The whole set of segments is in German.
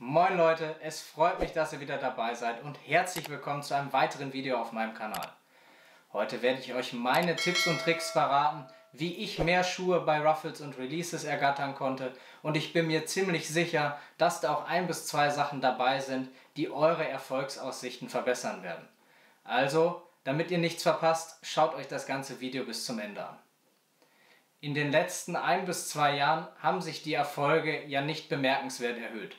Moin Leute, es freut mich, dass ihr wieder dabei seid und herzlich willkommen zu einem weiteren Video auf meinem Kanal. Heute werde ich euch meine Tipps und Tricks verraten, wie ich mehr Schuhe bei Ruffles und Releases ergattern konnte und ich bin mir ziemlich sicher, dass da auch ein bis zwei Sachen dabei sind, die eure Erfolgsaussichten verbessern werden. Also, damit ihr nichts verpasst, schaut euch das ganze Video bis zum Ende an. In den letzten ein bis zwei Jahren haben sich die Erfolge ja nicht bemerkenswert erhöht.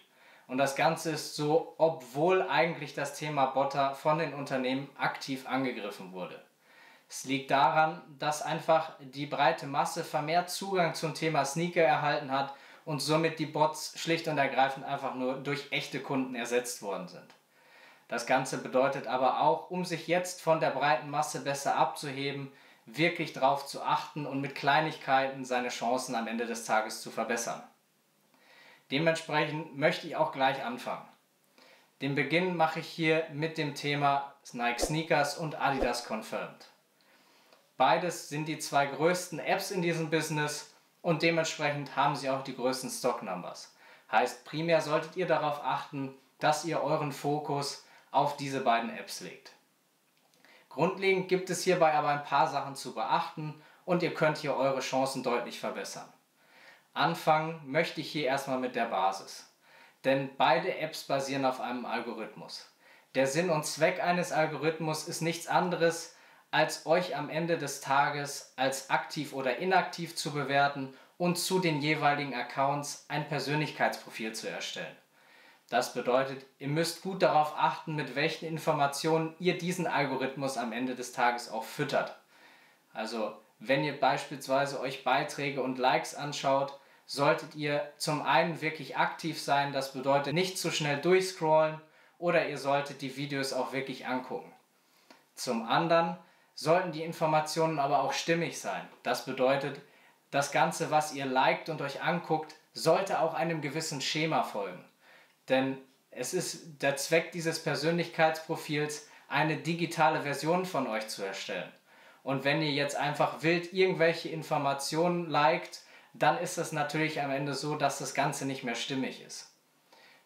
Und das Ganze ist so, obwohl eigentlich das Thema Botter von den Unternehmen aktiv angegriffen wurde. Es liegt daran, dass einfach die breite Masse vermehrt Zugang zum Thema Sneaker erhalten hat und somit die Bots schlicht und ergreifend einfach nur durch echte Kunden ersetzt worden sind. Das Ganze bedeutet aber auch, um sich jetzt von der breiten Masse besser abzuheben, wirklich darauf zu achten und mit Kleinigkeiten seine Chancen am Ende des Tages zu verbessern. Dementsprechend möchte ich auch gleich anfangen. Den Beginn mache ich hier mit dem Thema Nike Sneakers und Adidas Confirmed. Beides sind die zwei größten Apps in diesem Business und dementsprechend haben sie auch die größten Stock Numbers. Heißt, primär solltet ihr darauf achten, dass ihr euren Fokus auf diese beiden Apps legt. Grundlegend gibt es hierbei aber ein paar Sachen zu beachten und ihr könnt hier eure Chancen deutlich verbessern. Anfangen möchte ich hier erstmal mit der Basis. Denn beide Apps basieren auf einem Algorithmus. Der Sinn und Zweck eines Algorithmus ist nichts anderes, als euch am Ende des Tages als aktiv oder inaktiv zu bewerten und zu den jeweiligen Accounts ein Persönlichkeitsprofil zu erstellen. Das bedeutet, ihr müsst gut darauf achten, mit welchen Informationen ihr diesen Algorithmus am Ende des Tages auch füttert. Also, wenn ihr beispielsweise euch Beiträge und Likes anschaut, solltet ihr zum einen wirklich aktiv sein, das bedeutet nicht zu schnell durchscrollen oder ihr solltet die Videos auch wirklich angucken. Zum anderen sollten die Informationen aber auch stimmig sein. Das bedeutet, das Ganze, was ihr liked und euch anguckt, sollte auch einem gewissen Schema folgen. Denn es ist der Zweck dieses Persönlichkeitsprofils, eine digitale Version von euch zu erstellen. Und wenn ihr jetzt einfach wild irgendwelche Informationen liked, dann ist es natürlich am Ende so, dass das Ganze nicht mehr stimmig ist.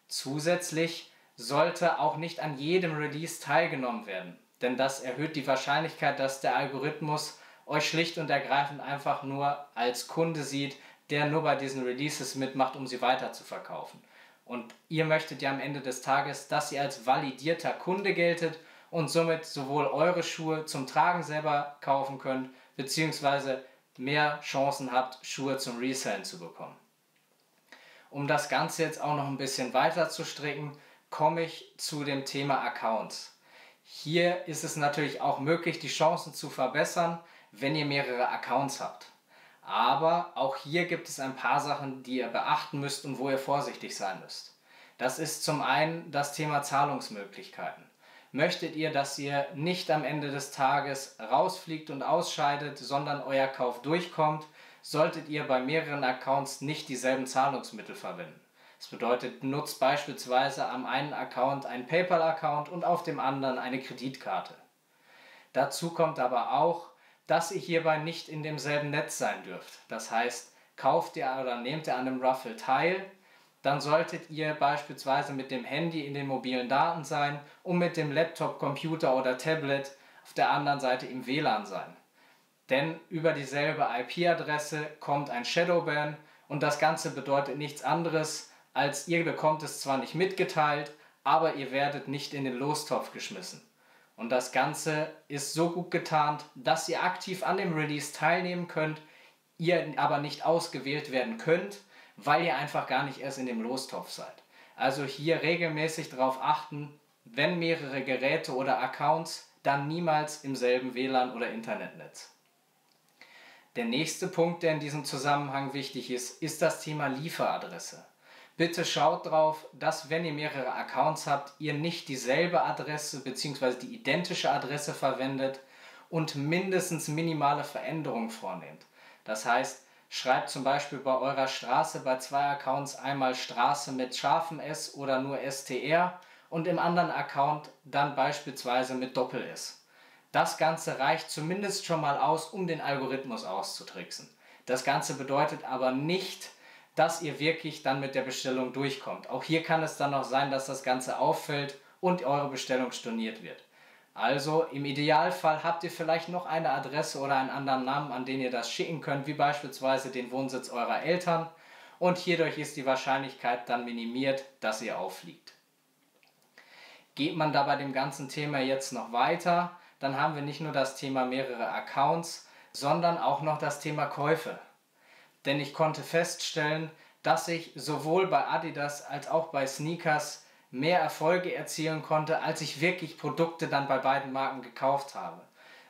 Zusätzlich sollte auch nicht an jedem Release teilgenommen werden denn das erhöht die Wahrscheinlichkeit, dass der Algorithmus euch schlicht und ergreifend einfach nur als Kunde sieht, der nur bei diesen Releases mitmacht, um sie weiter zu verkaufen. Und ihr möchtet ja am Ende des Tages, dass ihr als validierter Kunde geltet und somit sowohl eure Schuhe zum Tragen selber kaufen könnt, beziehungsweise mehr Chancen habt, Schuhe zum Resellen zu bekommen. Um das Ganze jetzt auch noch ein bisschen weiter zu stricken, komme ich zu dem Thema Accounts. Hier ist es natürlich auch möglich, die Chancen zu verbessern, wenn ihr mehrere Accounts habt. Aber auch hier gibt es ein paar Sachen, die ihr beachten müsst und wo ihr vorsichtig sein müsst. Das ist zum einen das Thema Zahlungsmöglichkeiten. Möchtet ihr, dass ihr nicht am Ende des Tages rausfliegt und ausscheidet, sondern euer Kauf durchkommt, solltet ihr bei mehreren Accounts nicht dieselben Zahlungsmittel verwenden. Das bedeutet, nutzt beispielsweise am einen Account einen PayPal-Account und auf dem anderen eine Kreditkarte. Dazu kommt aber auch, dass ihr hierbei nicht in demselben Netz sein dürft. Das heißt, kauft ihr oder nehmt ihr an einem Ruffle teil, dann solltet ihr beispielsweise mit dem Handy in den mobilen Daten sein und mit dem Laptop, Computer oder Tablet auf der anderen Seite im WLAN sein. Denn über dieselbe IP-Adresse kommt ein Shadowban und das Ganze bedeutet nichts anderes, als ihr bekommt es zwar nicht mitgeteilt, aber ihr werdet nicht in den Lostopf geschmissen. Und das Ganze ist so gut getarnt, dass ihr aktiv an dem Release teilnehmen könnt, ihr aber nicht ausgewählt werden könnt, weil ihr einfach gar nicht erst in dem Lostopf seid. Also hier regelmäßig darauf achten, wenn mehrere Geräte oder Accounts, dann niemals im selben WLAN oder Internetnetz. Der nächste Punkt, der in diesem Zusammenhang wichtig ist, ist das Thema Lieferadresse. Bitte schaut darauf, dass wenn ihr mehrere Accounts habt, ihr nicht dieselbe Adresse bzw. die identische Adresse verwendet und mindestens minimale Veränderungen vornehmt. Das heißt, schreibt zum Beispiel bei eurer Straße bei zwei Accounts einmal Straße mit scharfem S oder nur STR und im anderen Account dann beispielsweise mit Doppel S. Das Ganze reicht zumindest schon mal aus, um den Algorithmus auszutricksen. Das Ganze bedeutet aber nicht, dass ihr wirklich dann mit der Bestellung durchkommt. Auch hier kann es dann noch sein, dass das Ganze auffällt und eure Bestellung storniert wird. Also im Idealfall habt ihr vielleicht noch eine Adresse oder einen anderen Namen, an den ihr das schicken könnt, wie beispielsweise den Wohnsitz eurer Eltern. Und hierdurch ist die Wahrscheinlichkeit dann minimiert, dass ihr auffliegt. Geht man da bei dem ganzen Thema jetzt noch weiter, dann haben wir nicht nur das Thema mehrere Accounts, sondern auch noch das Thema Käufe. Denn ich konnte feststellen, dass ich sowohl bei Adidas als auch bei Sneakers mehr Erfolge erzielen konnte, als ich wirklich Produkte dann bei beiden Marken gekauft habe.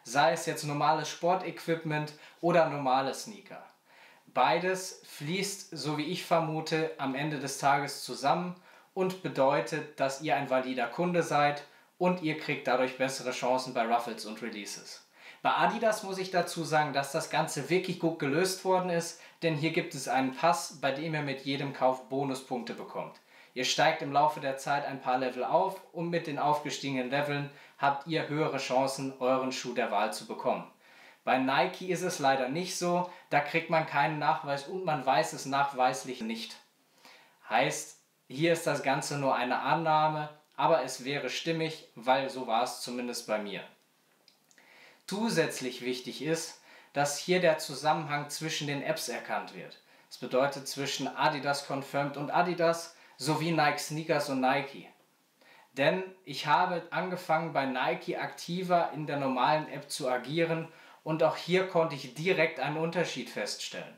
Sei es jetzt normales Sportequipment oder normale Sneaker. Beides fließt, so wie ich vermute, am Ende des Tages zusammen und bedeutet, dass ihr ein valider Kunde seid und ihr kriegt dadurch bessere Chancen bei Ruffles und Releases. Bei Adidas muss ich dazu sagen, dass das Ganze wirklich gut gelöst worden ist, denn hier gibt es einen Pass, bei dem ihr mit jedem Kauf Bonuspunkte bekommt. Ihr steigt im Laufe der Zeit ein paar Level auf und mit den aufgestiegenen Leveln habt ihr höhere Chancen, euren Schuh der Wahl zu bekommen. Bei Nike ist es leider nicht so, da kriegt man keinen Nachweis und man weiß es nachweislich nicht. Heißt, hier ist das Ganze nur eine Annahme, aber es wäre stimmig, weil so war es zumindest bei mir. Zusätzlich wichtig ist, dass hier der Zusammenhang zwischen den Apps erkannt wird. Das bedeutet zwischen Adidas Confirmed und Adidas sowie Nike Sneakers und Nike. Denn ich habe angefangen bei Nike aktiver in der normalen App zu agieren und auch hier konnte ich direkt einen Unterschied feststellen.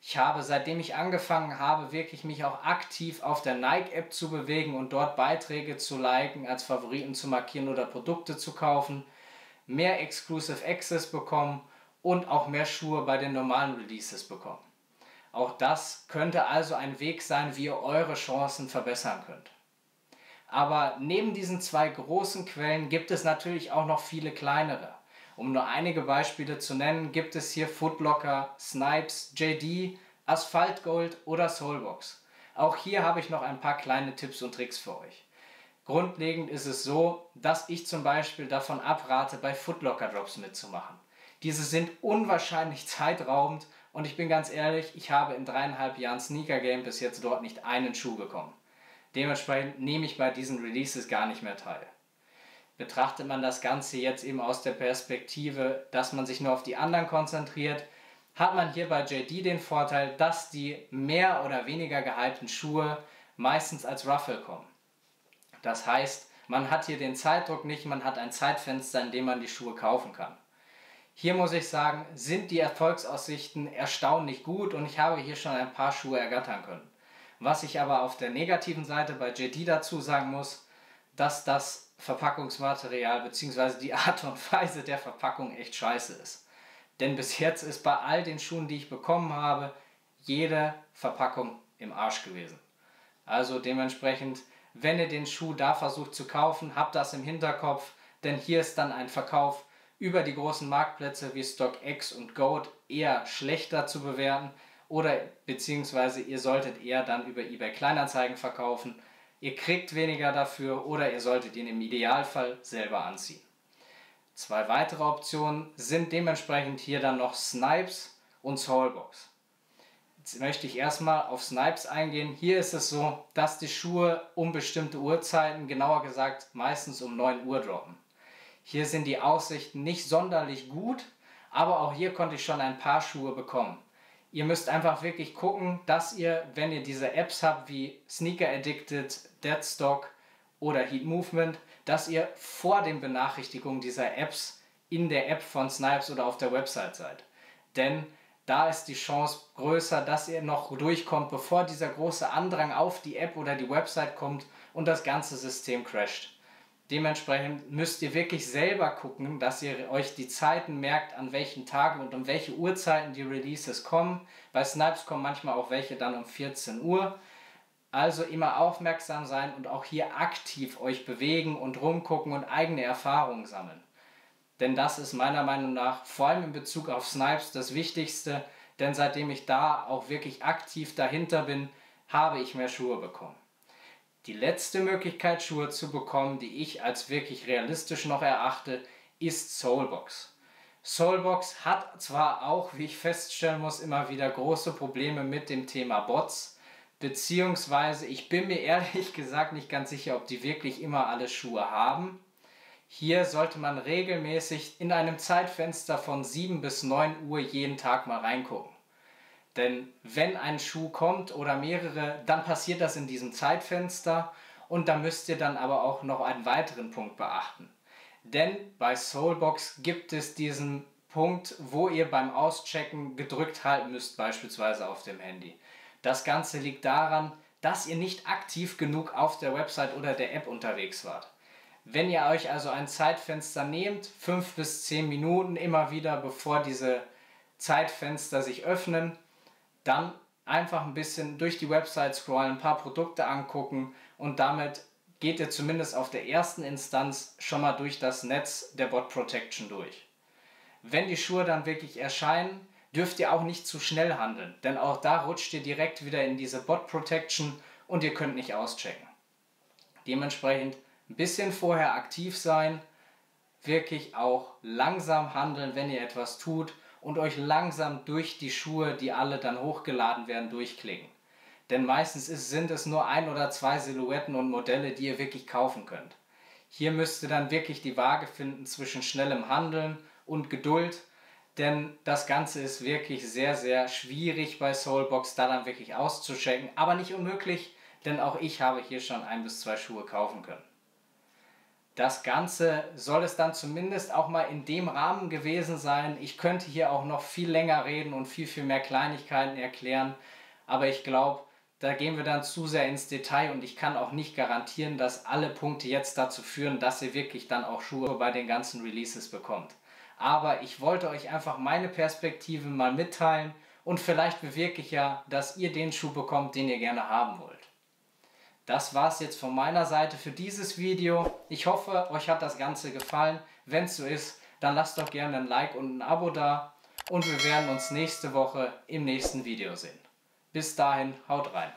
Ich habe, seitdem ich angefangen habe, wirklich mich auch aktiv auf der Nike-App zu bewegen und dort Beiträge zu liken, als Favoriten zu markieren oder Produkte zu kaufen, mehr Exclusive Access bekommen und auch mehr Schuhe bei den normalen Releases bekommen. Auch das könnte also ein Weg sein, wie ihr eure Chancen verbessern könnt. Aber neben diesen zwei großen Quellen gibt es natürlich auch noch viele kleinere. Um nur einige Beispiele zu nennen, gibt es hier Footlocker, Snipes, JD, Asphalt Gold oder Soulbox. Auch hier habe ich noch ein paar kleine Tipps und Tricks für euch. Grundlegend ist es so, dass ich zum Beispiel davon abrate, bei Footlocker Drops mitzumachen. Diese sind unwahrscheinlich zeitraubend und ich bin ganz ehrlich, ich habe in dreieinhalb Jahren Sneaker Game bis jetzt dort nicht einen Schuh bekommen. Dementsprechend nehme ich bei diesen Releases gar nicht mehr teil betrachtet man das Ganze jetzt eben aus der Perspektive, dass man sich nur auf die anderen konzentriert, hat man hier bei JD den Vorteil, dass die mehr oder weniger gehypten Schuhe meistens als Ruffle kommen. Das heißt, man hat hier den Zeitdruck nicht, man hat ein Zeitfenster, in dem man die Schuhe kaufen kann. Hier muss ich sagen, sind die Erfolgsaussichten erstaunlich gut und ich habe hier schon ein paar Schuhe ergattern können. Was ich aber auf der negativen Seite bei JD dazu sagen muss, dass das Verpackungsmaterial bzw. die Art und Weise der Verpackung echt scheiße ist. Denn bis jetzt ist bei all den Schuhen, die ich bekommen habe, jede Verpackung im Arsch gewesen. Also dementsprechend, wenn ihr den Schuh da versucht zu kaufen, habt das im Hinterkopf, denn hier ist dann ein Verkauf über die großen Marktplätze wie StockX und Goat eher schlechter zu bewerten oder beziehungsweise ihr solltet eher dann über eBay Kleinanzeigen verkaufen Ihr kriegt weniger dafür oder ihr solltet ihn im Idealfall selber anziehen. Zwei weitere Optionen sind dementsprechend hier dann noch Snipes und Soulbox. Jetzt möchte ich erstmal auf Snipes eingehen. Hier ist es so, dass die Schuhe um bestimmte Uhrzeiten, genauer gesagt meistens um 9 Uhr droppen. Hier sind die Aussichten nicht sonderlich gut, aber auch hier konnte ich schon ein paar Schuhe bekommen. Ihr müsst einfach wirklich gucken, dass ihr, wenn ihr diese Apps habt wie Sneaker Addicted, Deadstock oder Heat Movement, dass ihr vor den Benachrichtigungen dieser Apps in der App von Snipes oder auf der Website seid. Denn da ist die Chance größer, dass ihr noch durchkommt, bevor dieser große Andrang auf die App oder die Website kommt und das ganze System crasht. Dementsprechend müsst ihr wirklich selber gucken, dass ihr euch die Zeiten merkt, an welchen Tagen und um welche Uhrzeiten die Releases kommen. Bei Snipes kommen manchmal auch welche dann um 14 Uhr. Also immer aufmerksam sein und auch hier aktiv euch bewegen und rumgucken und eigene Erfahrungen sammeln. Denn das ist meiner Meinung nach vor allem in Bezug auf Snipes das Wichtigste, denn seitdem ich da auch wirklich aktiv dahinter bin, habe ich mehr Schuhe bekommen. Die letzte Möglichkeit, Schuhe zu bekommen, die ich als wirklich realistisch noch erachte, ist Soulbox. Soulbox hat zwar auch, wie ich feststellen muss, immer wieder große Probleme mit dem Thema Bots, beziehungsweise ich bin mir ehrlich gesagt nicht ganz sicher, ob die wirklich immer alle Schuhe haben. Hier sollte man regelmäßig in einem Zeitfenster von 7 bis 9 Uhr jeden Tag mal reingucken. Denn wenn ein Schuh kommt oder mehrere, dann passiert das in diesem Zeitfenster und da müsst ihr dann aber auch noch einen weiteren Punkt beachten. Denn bei Soulbox gibt es diesen Punkt, wo ihr beim Auschecken gedrückt halten müsst, beispielsweise auf dem Handy. Das Ganze liegt daran, dass ihr nicht aktiv genug auf der Website oder der App unterwegs wart. Wenn ihr euch also ein Zeitfenster nehmt, 5 bis 10 Minuten immer wieder, bevor diese Zeitfenster sich öffnen, dann einfach ein bisschen durch die Website scrollen, ein paar Produkte angucken und damit geht ihr zumindest auf der ersten Instanz schon mal durch das Netz der Bot Protection durch. Wenn die Schuhe dann wirklich erscheinen, dürft ihr auch nicht zu schnell handeln, denn auch da rutscht ihr direkt wieder in diese Bot Protection und ihr könnt nicht auschecken. Dementsprechend ein bisschen vorher aktiv sein, wirklich auch langsam handeln, wenn ihr etwas tut und euch langsam durch die Schuhe, die alle dann hochgeladen werden, durchklicken. Denn meistens ist, sind es nur ein oder zwei Silhouetten und Modelle, die ihr wirklich kaufen könnt. Hier müsst ihr dann wirklich die Waage finden zwischen schnellem Handeln und Geduld, denn das Ganze ist wirklich sehr, sehr schwierig bei Soulbox, da dann wirklich auszuchecken, aber nicht unmöglich, denn auch ich habe hier schon ein bis zwei Schuhe kaufen können. Das Ganze soll es dann zumindest auch mal in dem Rahmen gewesen sein. Ich könnte hier auch noch viel länger reden und viel, viel mehr Kleinigkeiten erklären, aber ich glaube, da gehen wir dann zu sehr ins Detail und ich kann auch nicht garantieren, dass alle Punkte jetzt dazu führen, dass ihr wirklich dann auch Schuhe bei den ganzen Releases bekommt. Aber ich wollte euch einfach meine Perspektive mal mitteilen und vielleicht bewirke ich ja, dass ihr den Schuh bekommt, den ihr gerne haben wollt. Das war es jetzt von meiner Seite für dieses Video. Ich hoffe, euch hat das Ganze gefallen. Wenn es so ist, dann lasst doch gerne ein Like und ein Abo da und wir werden uns nächste Woche im nächsten Video sehen. Bis dahin, haut rein.